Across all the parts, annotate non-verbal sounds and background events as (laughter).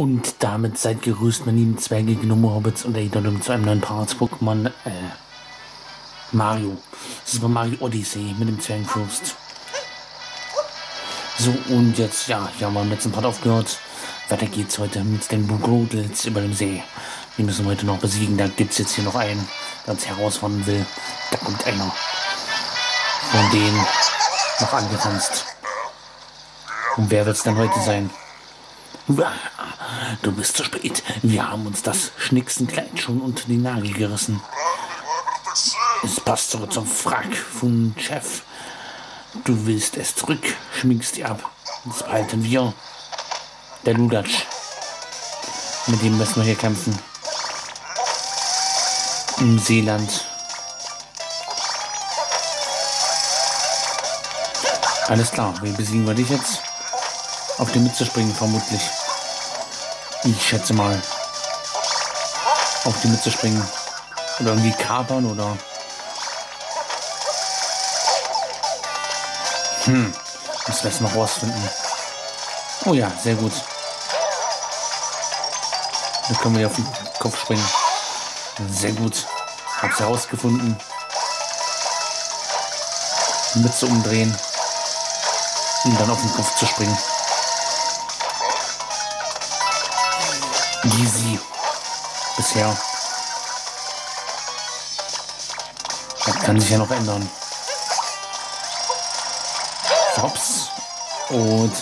Und damit seid gerüßt, meine lieben Zwerge, Gnome, Hobbits und Eidolum zu einem neuen Parts-Pokémon, äh, Mario. Bei Mario Odyssey mit dem Zwergenfürst. So, und jetzt, ja, hier haben wir im letzten Part aufgehört. Weiter geht's heute mit den Bugrodels über dem See. Die müssen wir heute noch besiegen. Da gibt's jetzt hier noch einen, der uns herausfordern will. Da kommt einer von denen noch angetanzt. Und wer wird's denn heute sein? Du bist zu spät. Wir haben uns das Schnicksenkleid schon unter die Nagel gerissen. Es passt sogar zum Frack vom Chef. Du willst es zurück, schminkst dir ab. Das behalten wir. Der Ludatsch. Mit dem müssen wir hier kämpfen. Im Seeland. Alles klar, wie besiegen wir dich jetzt? Auf die Mütze springen vermutlich. Ich schätze mal. Auf die Mütze springen. Oder irgendwie kapern oder. Hm. Müssen wir noch rausfinden. Oh ja, sehr gut. Dann können wir auf den Kopf springen. Sehr gut. Hab's herausgefunden. Mütze umdrehen. Und dann auf den Kopf zu springen. Easy. Bisher. Das kann sich ja noch ändern. Hops. Und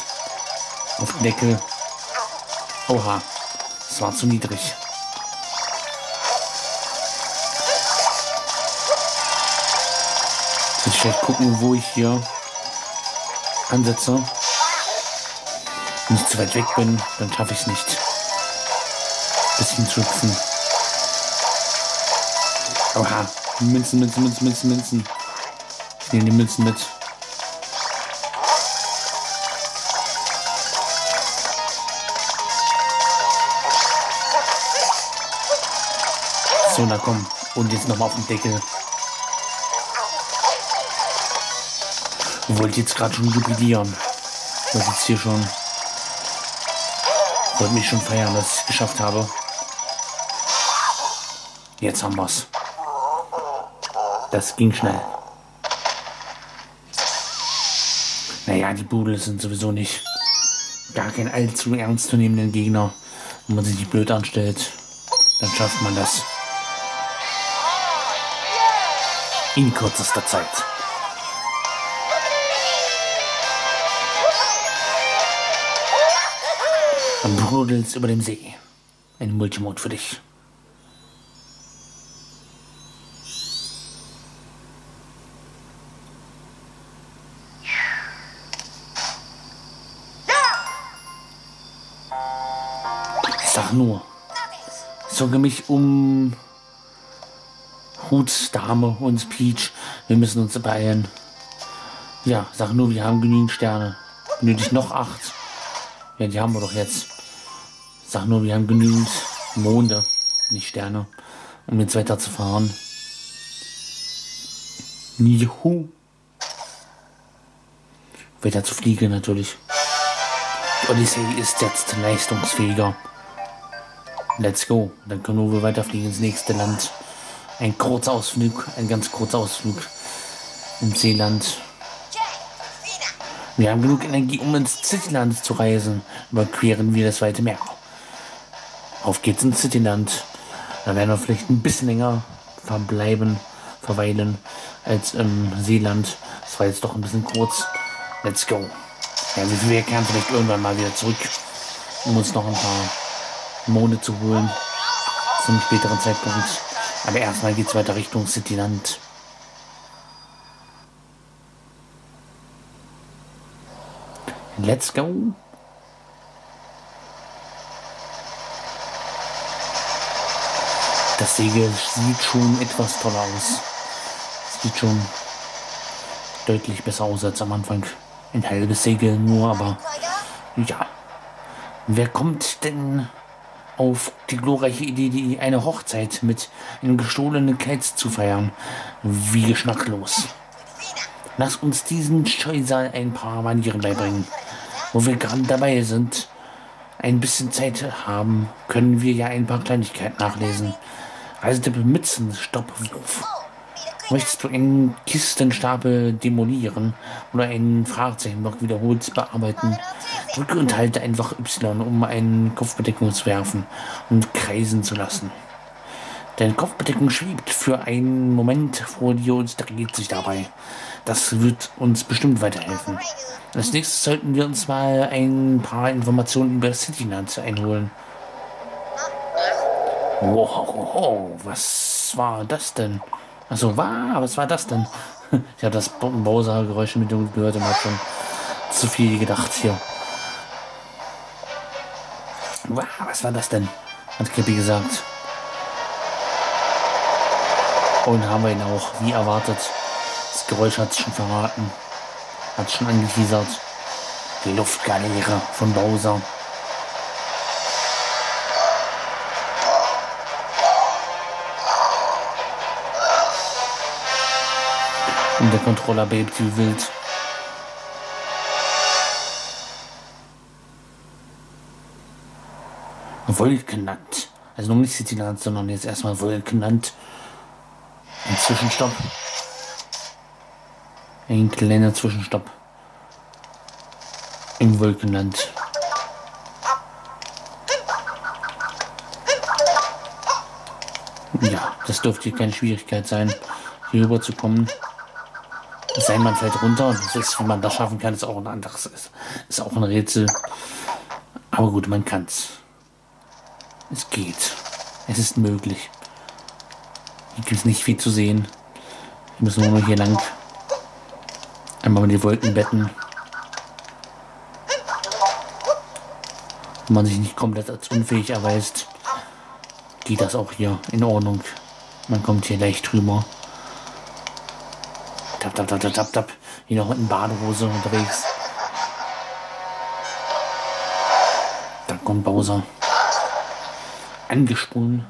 auf den Deckel. Oha. Das war zu niedrig. Ich werde gucken, wo ich hier ansetze. Wenn ich zu weit weg bin, dann schaffe ich es nicht. Bisschen zu hüpfen. Oha. Münzen, Münzen, Münzen, Münzen, Münzen. Ich nehme die Münzen mit. So, na komm. Und jetzt nochmal auf den Deckel. Wollte jetzt gerade schon jubilieren. Was jetzt hier schon. Wollte mich schon feiern, dass ich es geschafft habe. Jetzt haben wir's. Das ging schnell. Naja, die Budel sind sowieso nicht gar kein allzu ernstzunehmenden Gegner. Wenn man sich nicht blöd anstellt, dann schafft man das. In kürzester Zeit. Am Brudels über dem See. Ein Multimod für dich. Ich nur, sorge mich um Hut, Dame und Peach. Wir müssen uns beeilen. Ja, sag nur, wir haben genügend Sterne. Benötigt noch acht. Ja, die haben wir doch jetzt. Sag nur, wir haben genügend Monde, nicht Sterne, um jetzt weiterzufahren. Juhu. Weiter zu fliegen natürlich. Odyssey ist jetzt leistungsfähiger. Let's go. Dann können wir weiterfliegen ins nächste Land. Ein kurzer Ausflug, ein ganz kurzer Ausflug ins Seeland. Wir haben genug Energie, um ins Cityland zu reisen. Überqueren wir das weite Meer. Auf geht's ins Cityland. Da werden wir vielleicht ein bisschen länger verbleiben, verweilen, als im Seeland. Das war jetzt doch ein bisschen kurz. Let's go. Ja, wir kehren vielleicht irgendwann mal wieder zurück, um uns noch ein paar Monde zu holen. Zum späteren Zeitpunkt. Aber erstmal geht's weiter Richtung Cityland. Let's go. Das Segel sieht schon etwas toller aus. Sieht schon deutlich besser aus als am Anfang. Ein halbes Segel nur, aber ja. Wer kommt denn auf die glorreiche Idee, die eine Hochzeit mit einem gestohlenen Kleid zu feiern? Wie geschmacklos. Lass uns diesen Scheusal ein paar Manieren beibringen. Wo wir gerade dabei sind, ein bisschen Zeit haben, können wir ja ein paar Kleinigkeiten nachlesen. Reisetipp Mützenstoppwurf. Möchtest du einen Kistenstapel demolieren oder einen Fragezeichenblock wiederholt bearbeiten? Drücke und halte einfach Y, um einen Kopfbedeckung zu werfen und kreisen zu lassen. Deine Kopfbedeckung schwebt für einen Moment vor dir und dreht sich dabei. Das wird uns bestimmt weiterhelfen. Als nächstes sollten wir uns mal ein paar Informationen über Cityland einholen. Wow, was war das denn? Achso, wow, was war das denn? Ich habe das Bowser-Geräusch mit gehört und habe schon zu viel gedacht hier. Wow, was war das denn? Hat Kippy gesagt. Und haben wir ihn auch, wie erwartet. Das Geräusch hat es schon verraten. Hat schon angeteasert. Die Luftgaleere von Bowser. Und der Controller bebt wie wild. Wolkenland. Also noch nicht Cityland, sondern jetzt erstmal Wolkenland. Ein Zwischenstopp. Ein kleiner Zwischenstopp. Im Wolkenland. Ja, das dürfte hier keine Schwierigkeit sein, hier rüber zu kommen. Es sei man fällt runter. Das ist, wie man das schaffen kann, ist auch ein anderes. Ist, ist auch ein Rätsel. Aber gut, man kann's. Es geht. Es ist möglich. Hier gibt es nicht viel zu sehen. Wir müssen nur hier lang. Einmal in die Wolken betten. Wenn man sich nicht komplett als unfähig erweist, geht das auch hier in Ordnung. Man kommt hier leicht drüber. Tap, tap, tap, tap, tap. Hier noch in Badehose unterwegs. Da kommt Bowser angesprungen,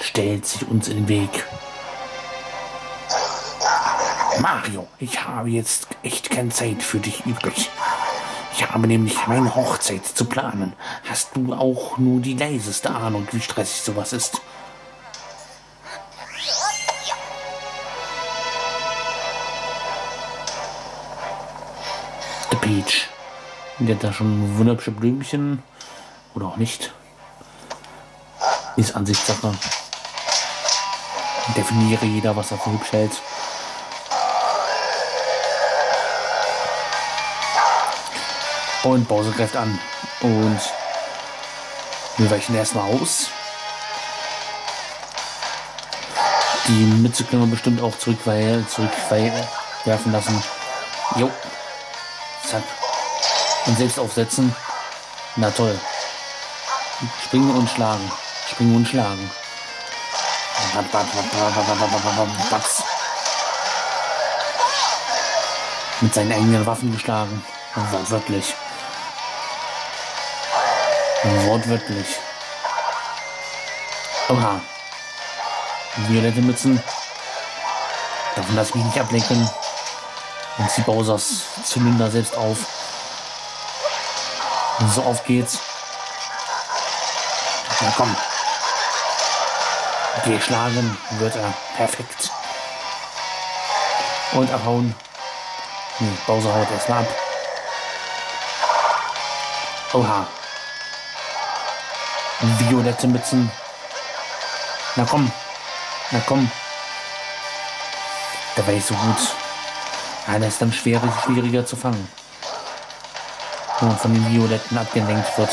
stellt sich uns in den Weg. Mario, ich habe jetzt echt keine Zeit für dich übrig. Ich habe nämlich meine Hochzeit zu planen. Hast du auch nur die leiseste Ahnung, wie stressig sowas ist? Peach. Die hat da schon wunderschöne Blümchen. Oder auch nicht. Ist Ansichtssache. Definiere jeder, was er für hübsch hält. Und Bowser greift an. Und wir weichen erstmal aus. Die Mütze können wir bestimmt auch zurückwerfen lassen. Jo. Zack. Und selbst aufsetzen. Na toll. Springen und schlagen. Springen und schlagen. Batz. Mit seinen eigenen Waffen geschlagen. Wortwörtlich. Wortwörtlich. Oha. Violette Mützen. Davon lass mich nicht ablenken. Und sie Bowsers Zylinder selbst auf. Und so auf geht's. Na komm. Geschlagen wird er. Perfekt. Und abhauen. Nee, Bowser haut erstmal ab. Oha. Violette Mützen. Na komm. Na komm. Da war ich so gut. Ah, das ist dann schwierig, schwieriger zu fangen. Wenn man von den Violetten abgelenkt wird.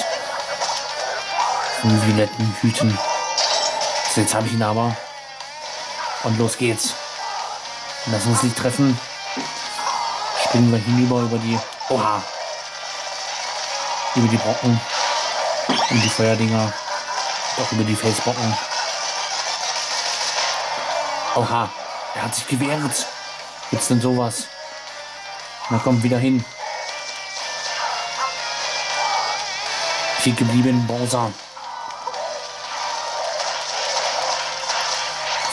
Von den violetten Hüten. So, jetzt habe ich ihn aber. Und los geht's. Lass uns nicht treffen. Springen wir hinüber über die. Oha. Über die Brocken. Und die Feuerdinger. Doch über die Felsbrocken. Oha. Er hat sich gewehrt. Gibt's denn sowas? Na komm, wieder hin. Hier geblieben, Bowser.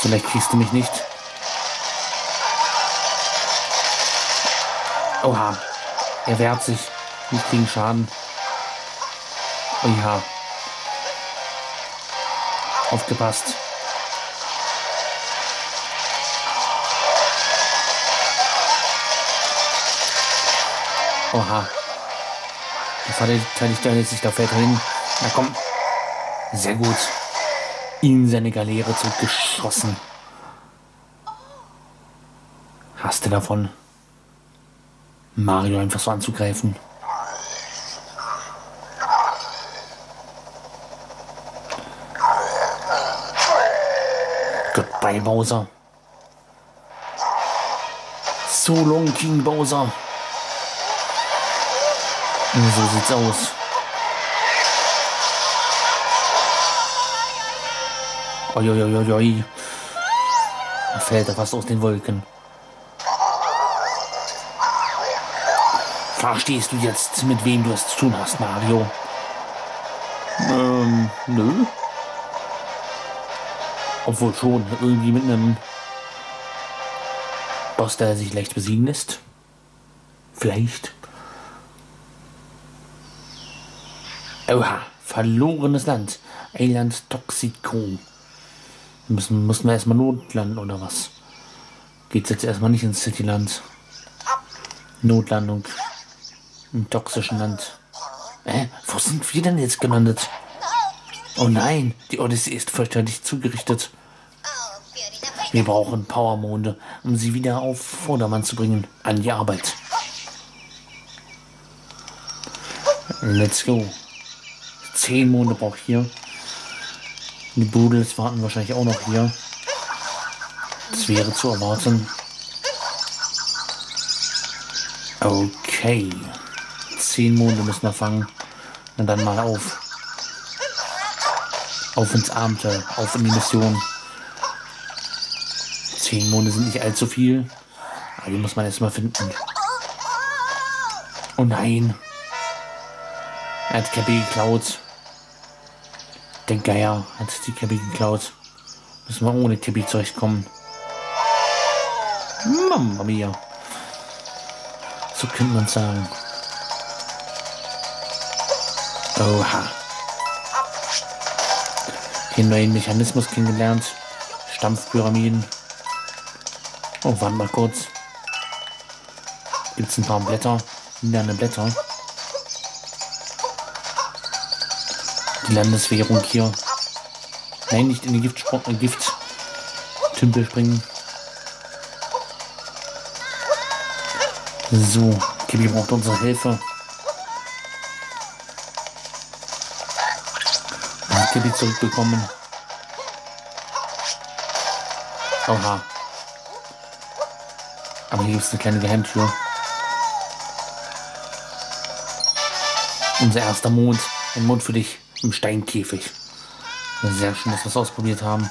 Vielleicht kriegst du mich nicht. Oha. Er wehrt sich. Nicht gegen Schaden. Oh ja. Aufgepasst. Oha. Der verteidigt er sich da fällt hin. Na komm. Sehr gut. In seine Galeere zurückgeschossen. Hast du davon, Mario einfach so anzugreifen? Goodbye, Bowser. So long, King Bowser. So sieht's aus. Uiuiuiui. Da fällt er fast aus den Wolken. Verstehst du jetzt, mit wem du es zu tun hast, Mario? Ähm, nö. Obwohl schon, irgendwie mit einem Boss, der sich leicht besiegen lässt. Vielleicht. Oha, verlorenes Land. Eiland Toxico. Müssen, müssen wir erstmal notlanden oder was? Geht's jetzt erstmal nicht ins Cityland? Notlandung. Im toxischen Land. Äh, wo sind wir denn jetzt gelandet? Oh nein, die Odyssee ist fürchterlich zugerichtet. Wir brauchen Powermonde, um sie wieder auf Vordermann zu bringen. An die Arbeit. Let's go. Zehn Monde braucht hier. Die Budels warten wahrscheinlich auch noch hier. Das wäre zu erwarten. Okay. Zehn Monde müssen wir fangen. Und dann mal auf. Auf ins Abenteuer. Auf in die Mission. Zehn Monde sind nicht allzu viel. Aber die muss man erstmal finden. Oh nein. Er hat Cappy geklaut. Der Geier hat die Cappy geklaut. Müssen wir ohne Cappy zurechtkommen. Mamma mia. So könnte man sagen. Oha. Den neuen Mechanismus kennengelernt. Stampfpyramiden. Oh, warte mal kurz. Gibt es ein paar Blätter? Lilane Blätter. Landeswährung hier. Nein, nicht in die Giftsprung, äh, Gift. Tümpel springen. So, Kibi braucht unsere Hilfe. Kibi zurückbekommen. Oha. Aber hier ist eine kleine Geheimtür. Unser erster Mond. Ein Mond für dich im Steinkäfig. Sehr schön, dass wir es ausprobiert haben.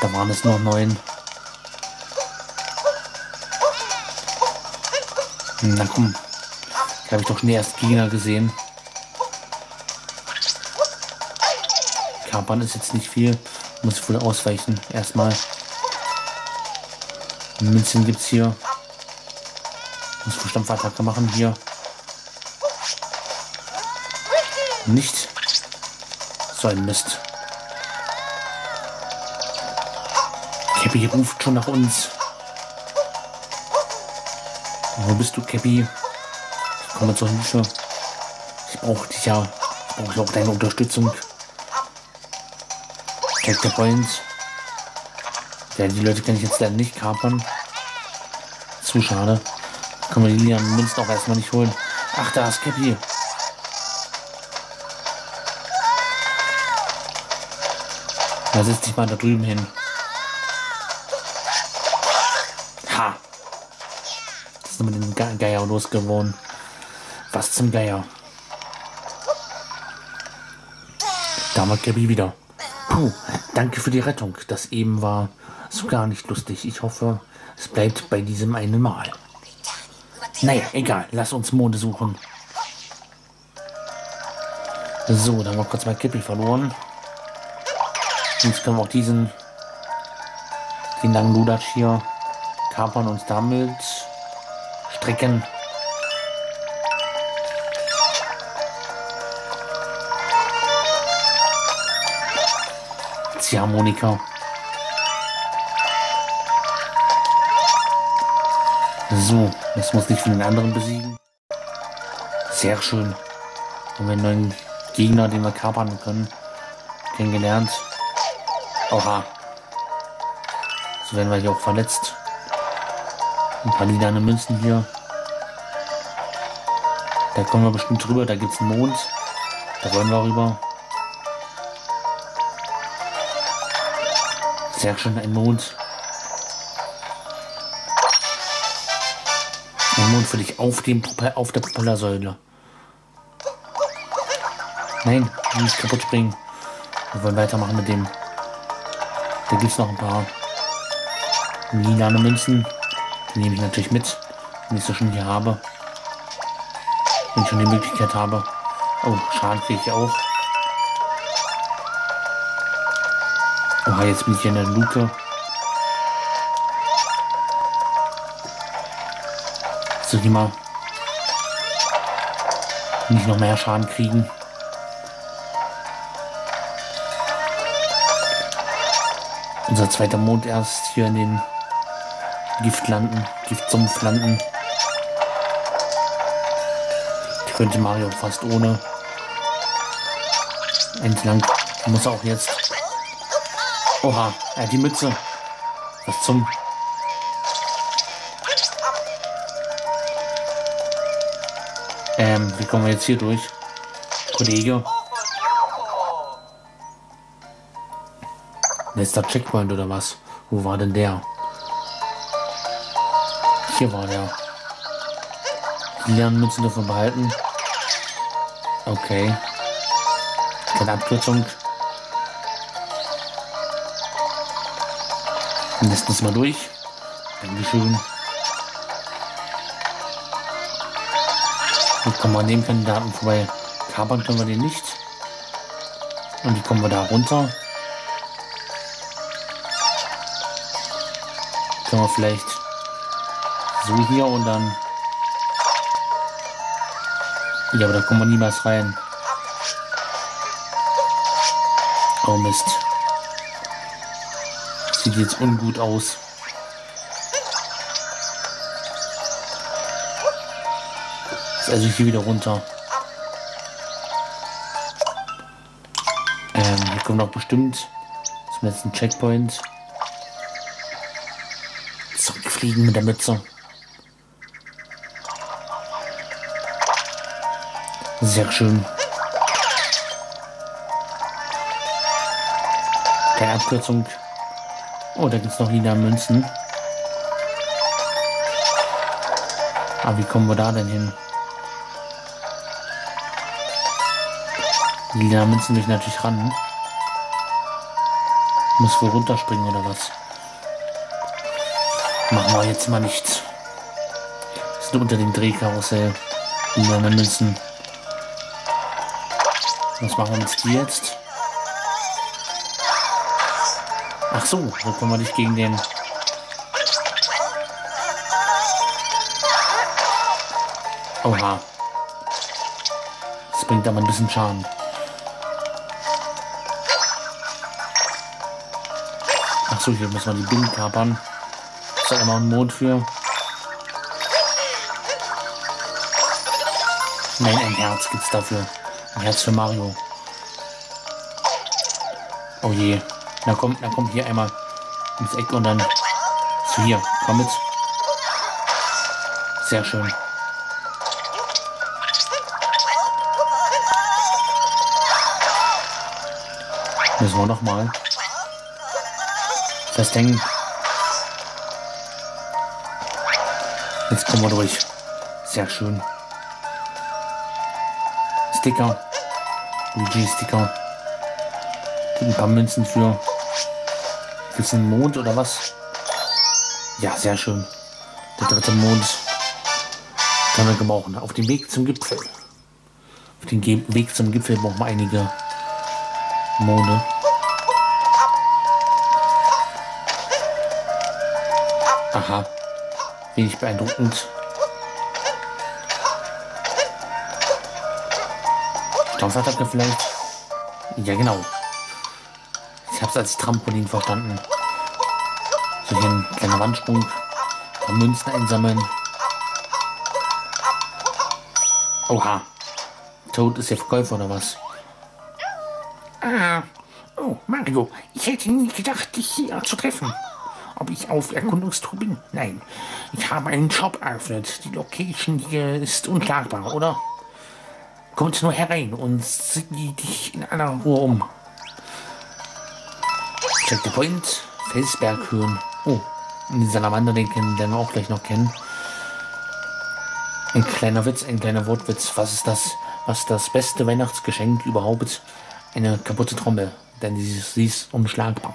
Da waren es nur neun. Na komm. Da habe ich doch schon erst Gegner gesehen. Kapern ist jetzt nicht viel. Muss wohl ausweichen. Erstmal. Münzen gibt es hier. Muss wohl Stampfattacke machen hier. Nicht. So ein Mist. Cappy ruft schon nach uns. Wo bist du, Cappy? Ich komme zur Hilfe. Ich brauche dich ja. Ich brauche auch deine Unterstützung. Take the Point. Ja, die Leute kann ich jetzt leider nicht kapern. Zu schade. Können wir die Lian Münzen auch erstmal nicht holen. Ach, da ist Cappy. Da setzt dich mal da drüben hin. Ha! Das ist mit dem Ge Geier losgeworden. Was zum Geier. Da war Gabby wieder. Puh, danke für die Rettung. Das eben war so gar nicht lustig. Ich hoffe, es bleibt bei diesem einen Mal. Naja, egal. Lass uns Monde suchen. So, da haben wir kurz mal Kippi verloren. Jetzt können wir auch diesen, den langen Ludatsch hier kapern und damit stricken. Ziehharmonika. So, das muss nicht von den anderen besiegen. Sehr schön. Und wir einen neuen Gegner, den wir kapern können, kennengelernt. Oha. So werden wir hier auch verletzt. Ein paar lilane Münzen hier. Da kommen wir bestimmt drüber. Da gibt es einen Mond. Da wollen wir rüber. Sehr schön, ein Mond. Ein Mond für dich auf, dem auf der Propellersäule. Nein, nicht kaputt springen. Wir wollen weitermachen mit dem. Da gibt es noch ein paar lilane Münzen. Die nehme ich natürlich mit, wenn ich sie schon hier habe. Wenn ich schon die Möglichkeit habe. Oh, Schaden kriege ich auch. Oha, jetzt bin ich hier in der Luke. So, die mal nicht noch mehr Schaden kriegen. Unser zweiter Mond erst hier in den Gift landen, Giftsumpf landen. Ich könnte Mario fast ohne entlang. Muss auch jetzt. Oha, er hat die Mütze. Was zum. Ähm, wie kommen wir jetzt hier durch? Kollege. Letzter Checkpoint oder was? Wo war denn der? Hier war der. Die Lernmünzen dürfen wir behalten. Okay. Keine Abkürzung. Lassen das mal durch. Dankeschön. Wie kommen wir an dem Kandidaten vorbei? Kapern können wir den nicht. Und wie kommen wir da runter? Können wir vielleicht so hier und dann... Ja, aber da kommen wir niemals rein. Oh Mist. Sieht jetzt ungut aus. also hier wieder runter. Ähm, hier kommt noch bestimmt zum letzten Checkpoint. Zurückfliegen mit der Mütze. Sehr schön. Keine Abkürzung. Oh, da gibt es noch lila Münzen. Aber wie kommen wir da denn hin? Lila Münzen mich natürlich ran. Muss wohl runterspringen oder was? Machen wir jetzt mal nichts. Sind unter dem Drehkarussell. Lila Münzen. Was machen wir mit die jetzt? Ach so, so kommen wir nicht gegen den. Oha. Das bringt aber ein bisschen Schaden. Ach so, hier müssen wir die Binden kapern. Ist da noch ein Mond für. Nein, ein Herz gibt's dafür. Ein Herz für Mario. Oh je. Na komm, na komm hier einmal ins Eck und dann zu hier. Komm mit. Sehr schön. Müssen wir noch mal festhängen. Jetzt kommen wir durch. Sehr schön. Sticker. Luigi-Sticker. Ein paar Münzen für. Gibt einen Mond oder was? Ja, sehr schön. Der dritte Mond kann man gebrauchen. Auf dem Weg zum Gipfel. Auf dem Ge Weg zum Gipfel brauchen wir einige Monde. Aha. Wenig beeindruckend. Stampfattacke vielleicht? Ja, genau. Ich habe es als Trampolin verstanden. So hier ein kleiner Wandsprung. Münzen einsammeln. Oha. Toad ist der Verkäufer oder was? Ah. Oh, Mario, ich hätte nie gedacht, dich hier zu treffen. Ob ich auf Erkundungstour bin? Nein. Ich habe einen Shop eröffnet. Die Location hier ist unschlagbar, oder? Kommt nur herein und sieh dich in aller Ruhe um. Check the Point. Felsberghöhen. Oh, die Salamander, den kennen wir auch gleich noch kennen. Ein kleiner Witz, ein kleiner Wortwitz. Was ist das? Was ist das beste Weihnachtsgeschenk überhaupt? Eine kaputte Trommel. Denn sie ist unschlagbar.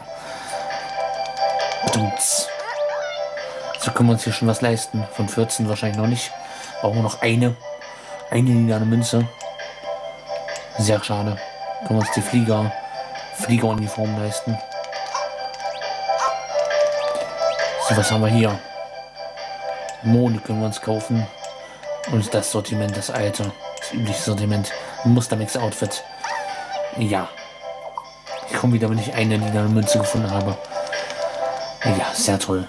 So können wir uns hier schon was leisten. Von 14 wahrscheinlich noch nicht. Brauchen wir noch eine. Eine lilane Münze. Sehr schade. Können wir uns die Flieger, Fliegeruniform leisten. So, was haben wir hier? Mond können wir uns kaufen. Und das Sortiment, das alte, das übliche Sortiment. Mustermix-Outfit. Ja. Ich komme wieder, wenn ich eine lila Münze gefunden habe. Ja, sehr toll.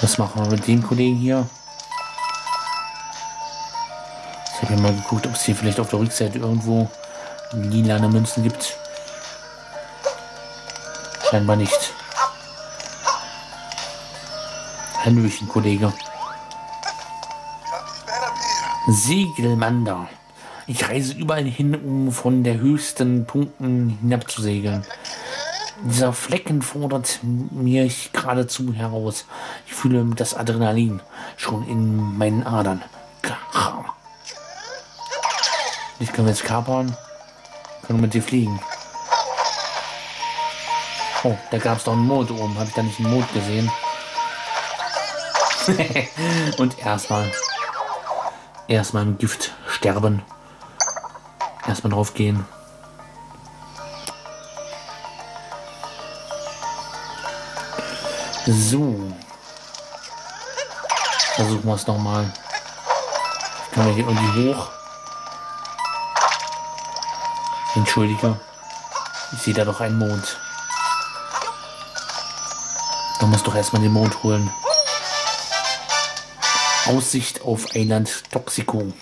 Was machen wir mit dem Kollegen hier? Ich habe ja mal geguckt, ob es hier vielleicht auf der Rückseite irgendwo lilane Münzen gibt. Scheinbar nicht. Hallöchen, Kollege. Segelmander. Ich reise überall hin, um von der höchsten Punkten hinabzusegeln. Dieser Flecken fordert mich geradezu heraus. Ich fühle das Adrenalin schon in meinen Adern. Ich kann jetzt kapern. Können mit dir fliegen. Oh, da gab es doch einen Mond oben. Habe ich da nicht einen Mond gesehen? (laughs) Und erstmal. Erstmal im Gift sterben. Erstmal drauf gehen. So. Versuchen wir es nochmal. Können wir hier irgendwie hoch? Entschuldige. Ich sehe da doch einen Mond. Da muss doch erstmal den Mond holen. Aussicht auf Eiland Toxico.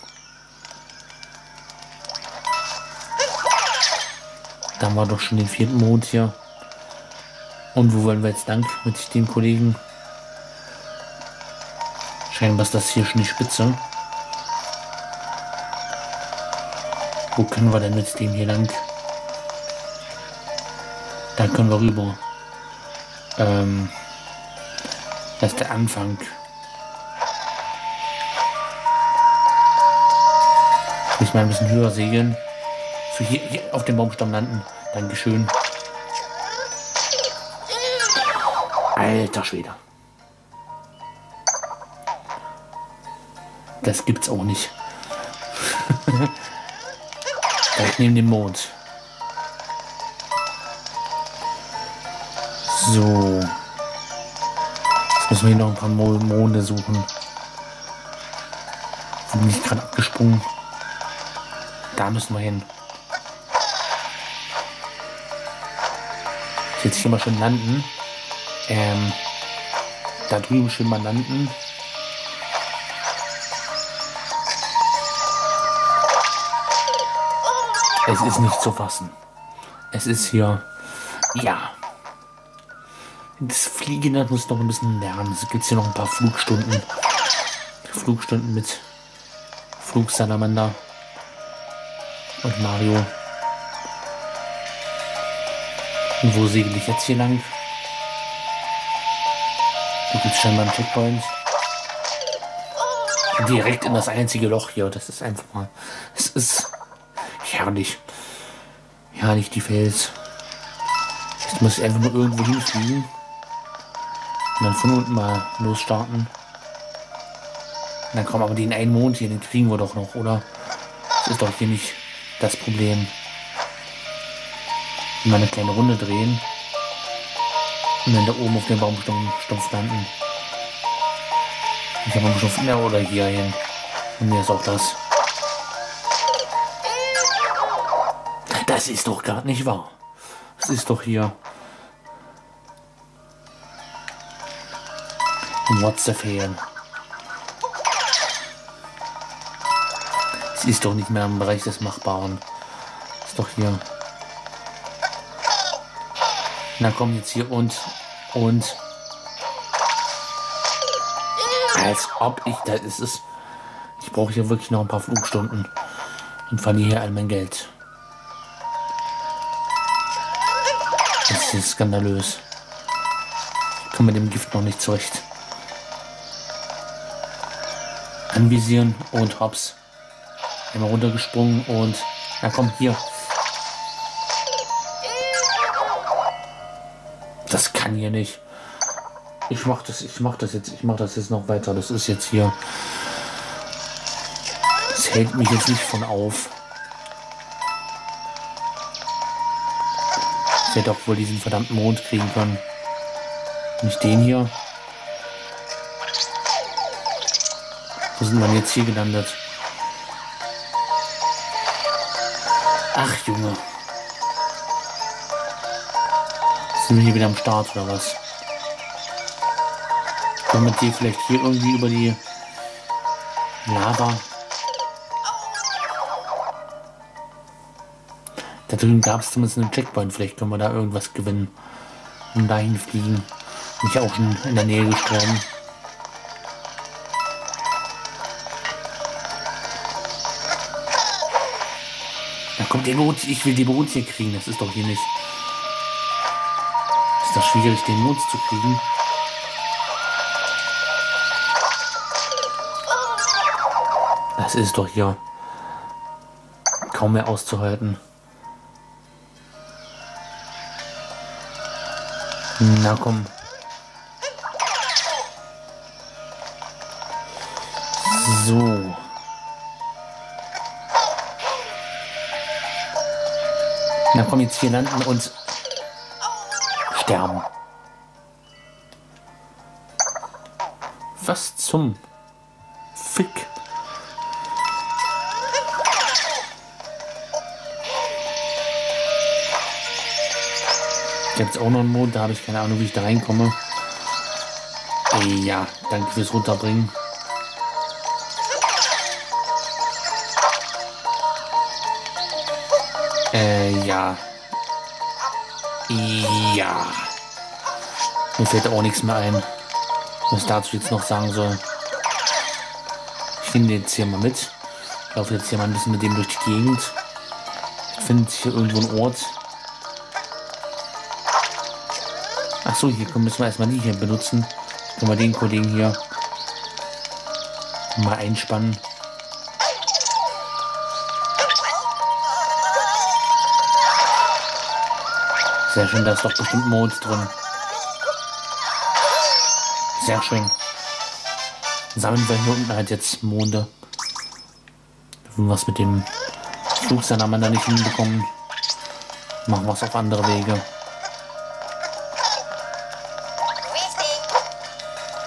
Da wir doch schon den vierten Mond hier. Und wo wollen wir jetzt lang mit den Kollegen? Scheinbar ist das hier schon die Spitze. Wo können wir denn mit dem hier lang? Da können wir rüber. Ähm, das ist der Anfang. Ich mal ein bisschen höher segeln. So hier, hier auf dem Baumstamm landen. Dankeschön. Alter Schwede. Das gibt's auch nicht. (laughs) Direkt neben dem Mond. So. Jetzt müssen wir hier noch ein paar Monde suchen. Bin ich gerade abgesprungen. Da müssen wir hin. Jetzt hier mal schön landen. Ähm, da drüben schön mal landen. Es ist nicht zu fassen. Es ist hier, ja. Das Fliegen das muss noch ein bisschen lernen. Es gibt hier noch ein paar Flugstunden. Flugstunden mit Flugsalamander und Mario. Und wo segel ich jetzt hier lang? Da gibt es scheinbar einen Checkpoint. Direkt in das einzige Loch hier. Das ist einfach mal. Es ist herrlich. Herrlich die Fels. Jetzt muss ich einfach nur irgendwo hinfliegen. Und dann von unten mal losstarten. Und dann kommen aber den einen Mond hier, den kriegen wir doch noch, oder? Das ist doch hier nicht das Problem. Mal eine kleine Runde drehen. Und dann da oben auf dem Baumstumpf landen. Ich habe Baumstumpf, ja, oder hier hin. Und mir ist auch das. Das ist doch gar nicht wahr. Das ist doch hier. What's the fehlen? Es ist doch nicht mehr im Bereich des Machbaren. Ist doch hier. Na komm jetzt hier und und als ob ich das ist es. Ich brauche hier wirklich noch ein paar Flugstunden und verliere hier all mein Geld. Das ist skandalös. Ich komme mit dem Gift noch nicht zurecht. Anvisieren und hops. Einmal runtergesprungen und na komm hier. Kann hier nicht. Ich mach das, ich mach das jetzt, ich mach das jetzt noch weiter. Das ist jetzt hier. Das hält mich jetzt nicht von auf. Ich hätte auch wohl diesen verdammten Mond kriegen können. Nicht den hier. Wo sind wir jetzt hier gelandet? Ach, Junge. Sind wir hier wieder am Start oder was? Können wir die vielleicht hier irgendwie über die Lava Da drüben gab es zumindest einen Checkpoint. Vielleicht können wir da irgendwas gewinnen. Und dahin fliegen. Bin ich auch schon in der Nähe gestorben. Da kommt der Mond. Ich will die Mond hier kriegen. Das ist doch hier nicht. Ist das schwierig, den Mond zu kriegen? Das ist doch hier kaum mehr auszuhalten. Na komm. So. Na komm, jetzt hier landen und sterben. Was zum Fick? Jetzt auch noch einen Mond, da habe ich keine Ahnung, wie ich da reinkomme. Ja, danke fürs Runterbringen. Äh, ja. Ja. Mir fällt auch nichts mehr ein, was dazu jetzt noch sagen soll. Ich finde jetzt hier mal mit. Ich laufe jetzt hier mal ein bisschen mit dem durch die Gegend. Ich finde hier irgendwo einen Ort. Achso, hier müssen wir erstmal die hier benutzen. Können wir den Kollegen hier mal einspannen. Sehr schön, da ist doch bestimmt Modes drin. Sehr schön. Sammeln wir hier unten halt jetzt Monde. Es mit dem Flugsalamander nicht hinbekommen, machen wir es auf andere Wege.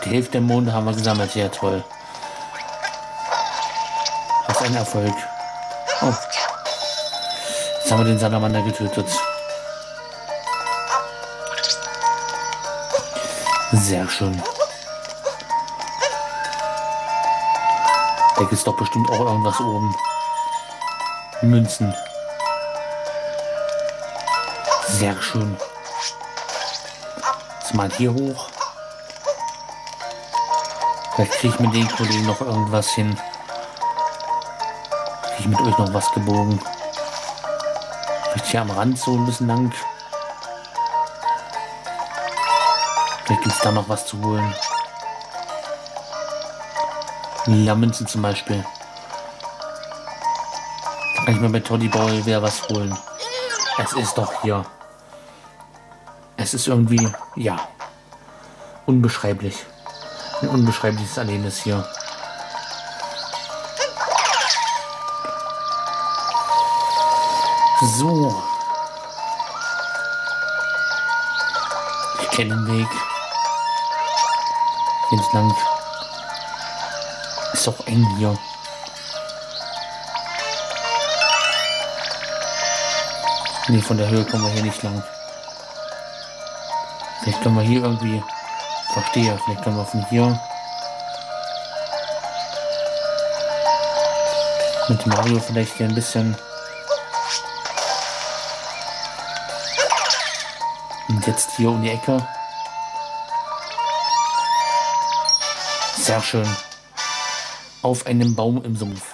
Die Hälfte der Monde haben wir gesammelt. Sehr toll. Was ein Erfolg. Oh. Jetzt haben wir den Salamander getötet. Sehr schön. Da ist doch bestimmt auch irgendwas oben. Münzen. Sehr schön. Jetzt mal hier hoch. Vielleicht kriege ich mit den Kollegen noch irgendwas hin. Kriege ich mit euch noch was gebogen. Vielleicht hier am Rand so ein bisschen lang. Vielleicht gibt es da noch was zu holen. Lila Münzen zum Beispiel. Da kann ich mir bei Toddy Boy wieder was holen. Es ist doch hier. Es ist irgendwie, ja, unbeschreiblich. Ein unbeschreibliches Erlebnis hier. So. Ich kenne den Weg. Hier entlang. Ist doch eng hier. Nee, von der Höhe kommen wir hier nicht lang. Vielleicht können wir hier irgendwie. Verstehe, vielleicht können wir von hier. Mit Mario vielleicht hier ein bisschen. Und jetzt hier um die Ecke. Sehr schön. Auf einem Baum im Sumpf.